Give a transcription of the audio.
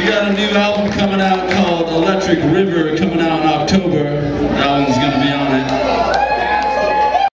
We got a new album coming out called Electric River coming out in October. That one's gonna be on it.